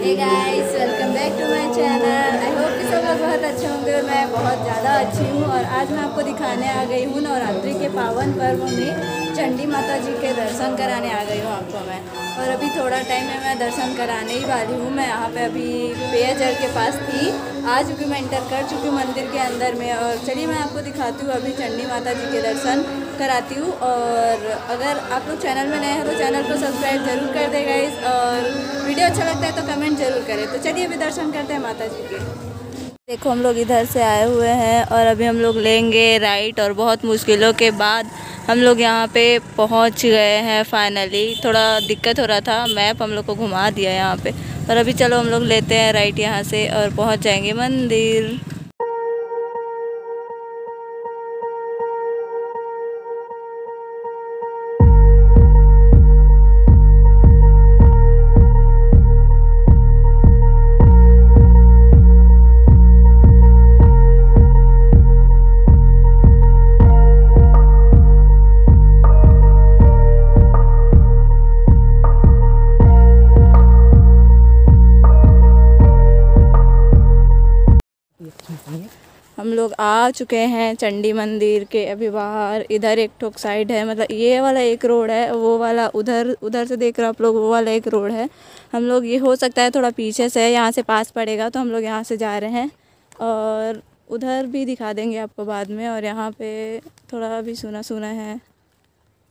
Hey guys बहुत ज़्यादा अच्छी हूँ और आज मैं आपको दिखाने आ गई हूँ नवरात्रि के पावन पर्व में चंडी माता जी के दर्शन कराने आ गई हूँ आपको मैं। और अभी थोड़ा टाइम में मैं दर्शन कराने ही वाली हूँ। मैं यहाँ पे अभी पेयजल के पास थी। आ चुकी मैं इंटर कर चुकी हूँ मंदिर के अंदर में और चलिए मैं आपको दिखाती हूँ अभी चंडी माता जी के दर्शन कराती हूँ। और अगर आप लोग चैनल में नए हैं तो चैनल को सब्सक्राइब ज़रूर कर देगा इस और वीडियो अच्छा लगता है तो कमेंट ज़रूर करें। तो चलिए अभी दर्शन करते हैं माता जी के। देखो, हम लोग इधर से आए हुए हैं और अभी हम लोग लेंगे राइट और बहुत मुश्किलों के बाद हम लोग यहाँ पे पहुँच गए हैं फाइनली थोड़ा दिक्कत हो रहा था मैप हम लोग को घुमा दिया यहाँ पे। और अभी चलो, हम लोग लेते हैं राइट यहाँ से और पहुँच जाएँगे मंदिर। लोग आ चुके हैं चंडी मंदिर के अभी बाहर इधर एक ठोक साइड है मतलब ये वाला एक रोड है वो वाला उधर उधर से देख रहे हो आप लोग वो वाला एक रोड है। हम लोग ये हो सकता है थोड़ा पीछे से यहाँ से पास पड़ेगा तो हम लोग यहाँ से जा रहे हैं। और उधर भी दिखा देंगे आपको बाद में और यहाँ पे थोड़ा भी सुना सुना है।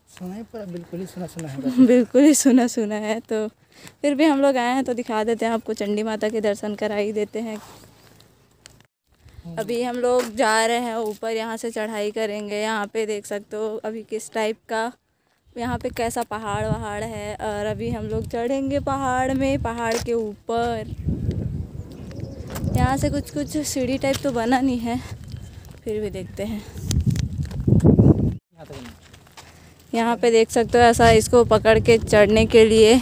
सुना है पूरा बिल्कुल ही सुना सुना है। बिल्कुल ही सुना सुना है तो फिर भी हम लोग आए हैं तो दिखा देते हैं आपको चंडी माता के दर्शन करा ही देते हैं। अभी हम लोग जा रहे हैं ऊपर, यहाँ से चढ़ाई करेंगे। यहाँ पे देख सकते हो अभी किस टाइप का, यहाँ पे कैसा पहाड़ वहाड़ है और अभी हम लोग चढ़ेंगे पहाड़ में, पहाड़ के ऊपर। यहाँ से कुछ कुछ सीढ़ी टाइप तो बना नहीं है, फिर भी देखते हैं। यहाँ पे देख सकते हो ऐसा इसको पकड़ के चढ़ने के लिए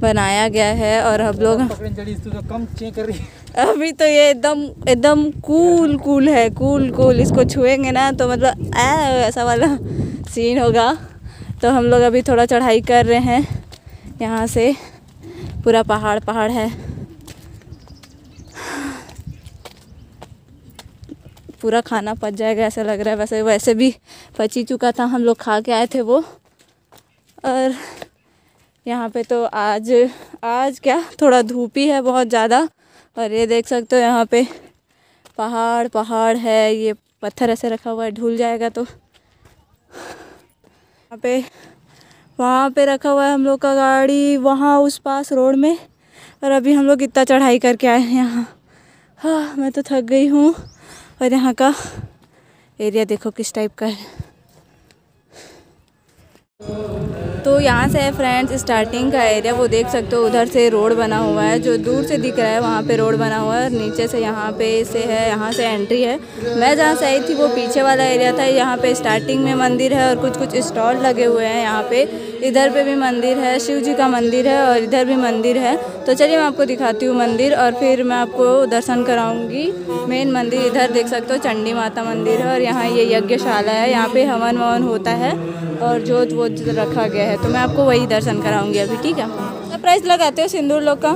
बनाया गया है और हम लोग तो कम कर रही है। अभी तो ये एकदम एकदम कूल कूल है कूल कूल इसको छुएँगे ना तो मतलब ऐसा वाला सीन होगा। तो हम लोग अभी थोड़ा चढ़ाई कर रहे हैं। यहाँ से पूरा पहाड़ पहाड़ है। पूरा खाना पच जाएगा ऐसा लग रहा है। वैसे वैसे भी पच चुका था। हम लोग खा के आए थे वो। और यहाँ पे तो आज आज क्या? थोड़ा धूप ही है बहुत ज़्यादा। और ये देख सकते हो यहाँ पे पहाड़ पहाड़ है, ये पत्थर ऐसे रखा हुआ है, ढूल जाएगा तो। यहाँ पे, वहाँ पे रखा हुआ है हम लोग का गाड़ी, वहाँ उस पास रोड में। और अभी हम लोग इतना चढ़ाई करके आए हैं यहाँ। हाँ मैं तो थक गई हूँ। और यहाँ का एरिया देखो किस टाइप का है। तो यहाँ से है फ्रेंड्स स्टार्टिंग का एरिया वो देख सकते हो, उधर से रोड बना हुआ है, जो दूर से दिख रहा है, वहाँ पे रोड बना हुआ है, और नीचे से यहाँ पे से है, यहाँ से एंट्री है। मैं जहाँ से आई थी, वो पीछे वाला एरिया था, यहाँ पे स्टार्टिंग में मंदिर है, और कुछ कुछ स्टॉल लगे हुए हैं यहाँ पे। इधर पे भी मंदिर है, शिव जी का मंदिर है और इधर भी मंदिर है। तो चलिए मैं आपको दिखाती हूँ मंदिर और फिर मैं आपको दर्शन कराऊँगी। मेन मंदिर इधर देख सकते हो, चंडी माता मंदिर है और यहाँ ये यज्ञशाला है। यहाँ पे हवन ववन होता है और जोत वोत रखा गया है। तो मैं आपको वही दर्शन कराऊँगी अभी, ठीक है? प्राइस लगाते हो सिंदूर लोग का?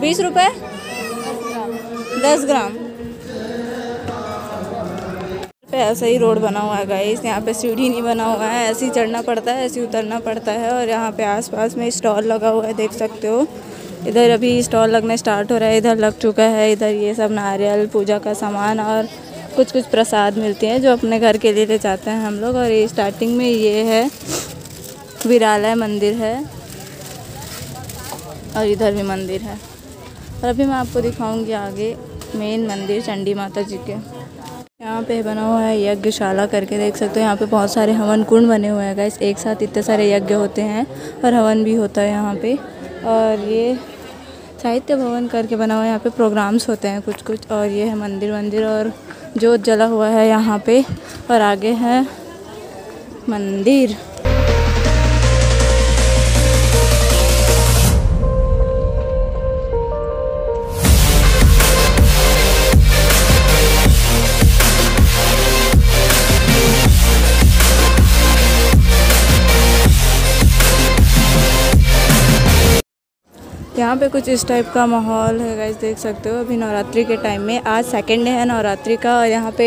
बीस रुपये दस ग्राम। पे ऐसा ही रोड बना हुआ है गाइस यहाँ पे सीढ़ी नहीं बना हुआ है, ऐसे ही चढ़ना पड़ता है, ऐसे ही उतरना पड़ता है और यहाँ पे आसपास में स्टॉल लगा हुआ है, देख सकते हो। इधर अभी स्टॉल लगने स्टार्ट हो रहा है, इधर लग चुका है, इधर ये सब नारियल, पूजा का सामान और कुछ कुछ प्रसाद मिलते हैं जो अपने घर के लिए ले जाते हैं हम लोग और ये स्टार्टिंग में ये है, विरालय मंदिर है और इधर भी मंदिर है। और अभी मैं आपको दिखाऊँगी आगे मेन मंदिर चंडी माता जी के। यहाँ पे बना हुआ है यज्ञशाला करके देख सकते हो। यहाँ पे बहुत सारे हवन कुंड बने हुए हैं गाइस एक साथ इतने सारे यज्ञ होते हैं और हवन भी होता है यहाँ पे। और ये साहित्य भवन करके बना हुआ है। यहाँ पे प्रोग्राम्स होते हैं कुछ कुछ और ये है मंदिर मंदिर और जोत जला हुआ है यहाँ पे। और आगे है मंदिर। यहाँ पे कुछ इस टाइप का माहौल है गाइस देख सकते हो। अभी नवरात्रि के टाइम में आज सेकेंड डे है नवरात्रि का और यहाँ पे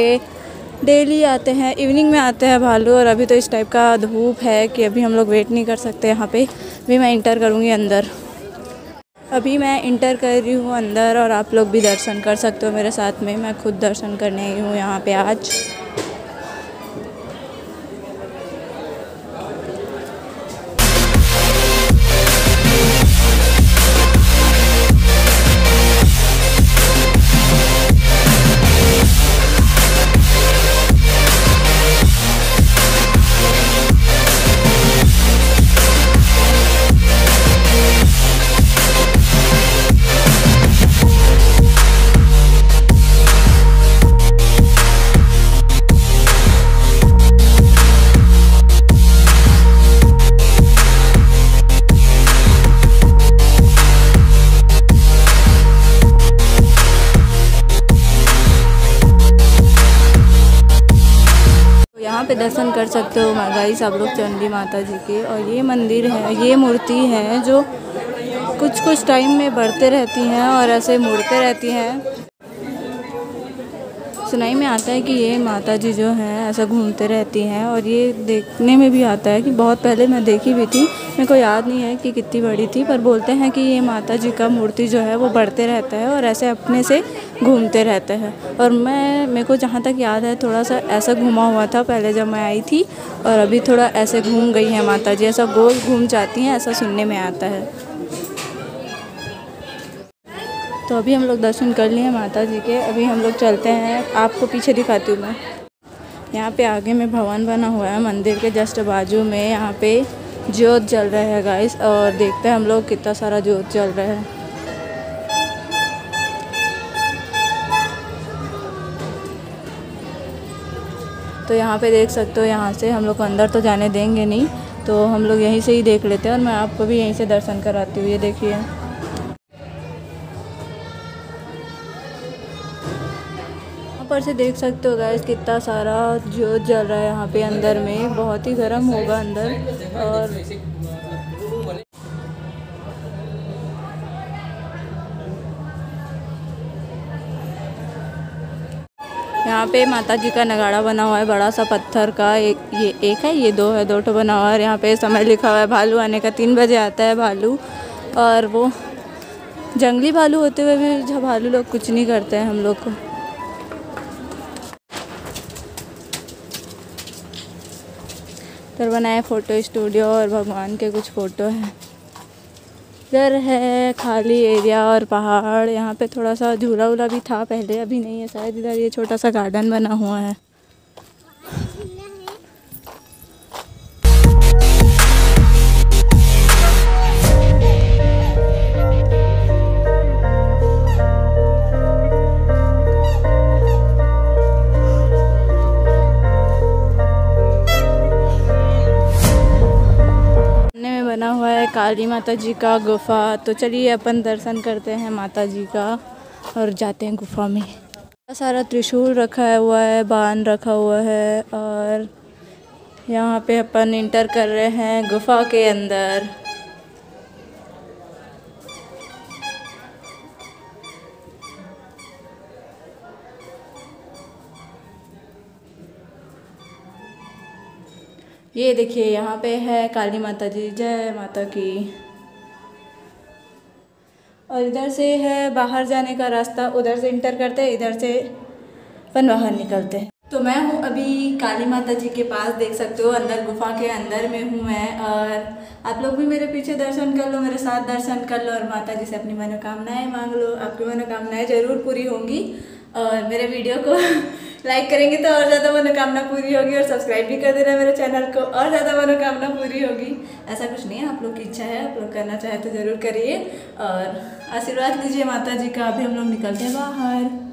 डेली आते हैं इवनिंग में आते हैं भालू और अभी तो इस टाइप का धूप है कि अभी हम लोग वेट नहीं कर सकते यहाँ पे। भी मैं इंटर करूँगी अंदर। अभी मैं इंटर कर रही हूँ अंदर और आप लोग भी दर्शन कर सकते हो मेरे साथ में। मैं खुद दर्शन करने आई हूँ यहाँ पे आज। दर्शन कर सकते हो गाइस आप लोग चंडी माता जी के। और ये मंदिर है, ये मूर्ति है जो कुछ कुछ टाइम में बढ़ते रहती हैं और ऐसे मुड़ते रहती हैं। सुनाई में आता है कि ये माता जी जो हैं, ऐसा घूमते रहती हैं और ये देखने में भी आता है कि बहुत पहले मैं देखी भी थी। मेरे को याद नहीं है कि कितनी बड़ी थी, पर बोलते हैं कि ये माता जी का मूर्ति जो है वो बढ़ते रहता है और ऐसे अपने से घूमते रहते हैं। और मैं, मेरे को जहाँ तक याद है थोड़ा सा ऐसा घुमा हुआ था पहले जब मैं आई थी, और अभी थोड़ा ऐसे घूम गई है माता जी ऐसा गोल घूम जाती हैं, ऐसा सुनने में आता है। तो अभी हम लोग दर्शन कर लिए माता जी के। अभी हम लोग चलते हैं। आपको पीछे दिखाती हूँ मैं। यहाँ पे आगे में भवन बना हुआ है, मंदिर के जस्ट बाजू में। यहाँ पे ज्योत जल रहा है गाइस और देखते हैं हम लोग कितना सारा ज्योत जल रहा है। तो यहाँ पे देख सकते हो, यहाँ से हम लोग को अंदर तो जाने देंगे नहीं तो हम लोग यहीं से ही देख लेते हैं और मैं आपको भी यहीं से दर्शन कराती हूँ, ये देखिए। यहाँ पर से देख सकते हो गैस कितना सारा जो जल रहा है यहाँ पे अंदर में, बहुत ही गर्म होगा अंदर और यहाँ पे माता जी का नगाड़ा बना हुआ है, बड़ा सा पत्थर का, एक ये, एक है, ये दो है, दो ठो बना हुआ है और यहाँ पे समय लिखा हुआ है, भालू आने का तीन बजे आता है भालू और वो जंगली भालू होते हुए भी जब भालू लोग कुछ नहीं करते हैं हम लोग को। इधर बनाए फ़ोटो स्टूडियो और भगवान के कुछ फ़ोटो हैं। इधर है, खाली एरिया और पहाड़। यहाँ पे थोड़ा सा झूला वूला भी था पहले, अभी नहीं है शायद इधर ये छोटा सा गार्डन बना हुआ है। काली माता जी का गुफा। तो चलिए अपन दर्शन करते हैं माता जी का और जाते हैं गुफा में। सारा त्रिशूल रखा हुआ है, बाँध रखा हुआ है और यहाँ पे अपन इंटर कर रहे हैं गुफा के अंदर। ये देखिए, यहाँ पे है काली माता जी। जय माता की। और इधर से है, बाहर जाने का रास्ता। उधर से इंटर करते हैं इधर से अपन बाहर निकलते। हैं तो मैं हूँ अभी काली माता जी के पास, देख सकते हो, अंदर गुफा के अंदर में हूँ मैं। और आप लोग भी मेरे पीछे दर्शन कर लो, मेरे साथ दर्शन कर लो, और माता जी से अपनी मनोकामनाएँ मांग लो। आपकी मनोकामनाएँ ज़रूर पूरी होंगी। और मेरे वीडियो को लाइक करेंगे तो और ज़्यादा मनोकामना पूरी होगी और सब्सक्राइब भी कर देना मेरे चैनल को और ज़्यादा मनोकामना पूरी होगी। ऐसा कुछ नहीं है, आप लोग की इच्छा है, आप लोग करना चाहे तो ज़रूर करिए और आशीर्वाद लीजिए माता जी का, अभी हम लोग निकलते हैं बाहर।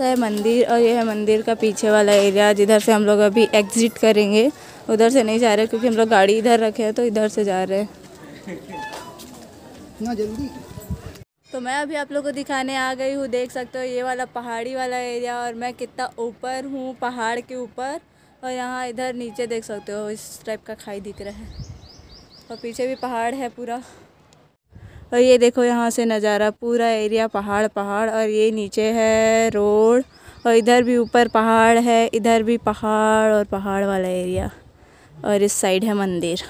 है मंदिर और ये है मंदिर का पीछे वाला एरिया जिधर से हम लोग अभी एग्जिट करेंगे। उधर से नहीं जा रहे क्योंकि हम लोग गाड़ी इधर रखे हैं तो इधर से जा रहे हैं। इतना जल्दी? तो मैं अभी आप लोग को दिखाने आ गई हूँ, देख सकते हो ये वाला पहाड़ी वाला एरिया और मैं कितना ऊपर हूँ पहाड़ के ऊपर और यहाँ इधर नीचे देख सकते हो इस टाइप का खाई दिख रहा है और पीछे भी पहाड़ है पूरा। और ये देखो यहाँ से नज़ारा, पूरा एरिया पहाड़ पहाड़ और ये नीचे है रोड और इधर भी ऊपर पहाड़ है, इधर भी पहाड़ और पहाड़ वाला एरिया और इस साइड है मंदिर।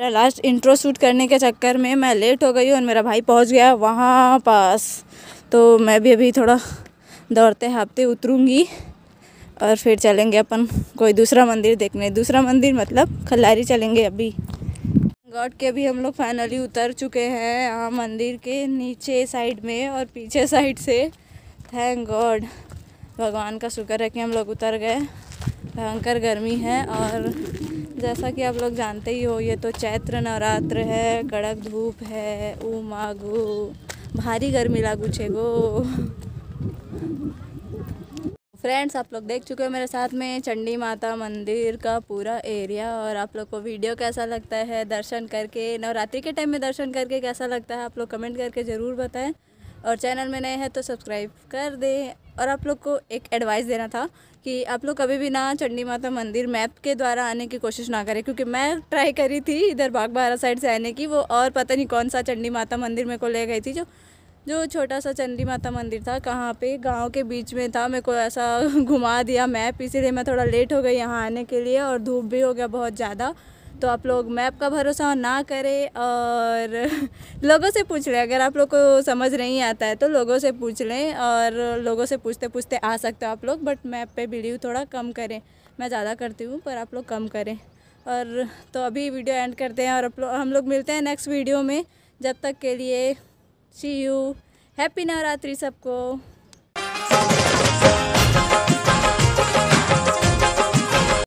मेरा लास्ट इंट्रो शूट करने के चक्कर में मैं लेट हो गई और मेरा भाई पहुँच गया वहाँ पास। तो मैं भी अभी थोड़ा दौड़ते हाँपते उतरूँगी और फिर चलेंगे अपन कोई दूसरा मंदिर देखने। दूसरा मंदिर मतलब खल्लारी चलेंगे अभी। गॉड के भी हम लोग फाइनली उतर चुके हैं यहाँ मंदिर के नीचे साइड में और पीछे साइड से। थैंक गॉड भगवान का शुक्र है कि हम लोग उतर गए। भयंकर गर्मी है और जैसा कि आप लोग जानते ही हो, ये तो चैत्र नवरात्र है, कड़क धूप है ऊ भारी गर्मी लागू छे गो। फ्रेंड्स आप लोग देख चुके हो मेरे साथ में चंडी माता मंदिर का पूरा एरिया और आप लोग को वीडियो कैसा लगता है, दर्शन करके, नवरात्रि के टाइम में दर्शन करके कैसा लगता है, आप लोग कमेंट करके ज़रूर बताएँ। और चैनल में नए हैं तो सब्सक्राइब कर दें। और आप लोग को एक एडवाइस देना था कि आप लोग कभी भी ना चंडी माता मंदिर मैप के द्वारा आने की कोशिश ना करें, क्योंकि मैं ट्राई करी थी इधर बागबारा साइड से आने की, वो और पता नहीं कौन सा चंडी माता मंदिर मेरे को ले गई थी, जो जो छोटा सा चंडी माता मंदिर था, कहाँ पे गाँव के बीच में था, मेरे को ऐसा घुमा दिया मैप इसीलिए मैं थोड़ा लेट हो गई यहाँ आने के लिए और धूप भी हो गया बहुत ज़्यादा। तो आप लोग मैप का भरोसा ना करें और लोगों से पूछ लें। अगर आप लोग को समझ नहीं आता है तो लोगों से पूछ लें और लोगों से पूछते पूछते आ सकते हो आप लोग बट मैप पे बिलीव थोड़ा कम करें। मैं ज़्यादा करती हूँ, पर आप लोग कम करें। और तो अभी वीडियो एंड करते हैं और आप लोग, हम लोग मिलते हैं नेक्स्ट वीडियो में। जब तक के लिए सी यू हैप्पी नवरात्रि सबको।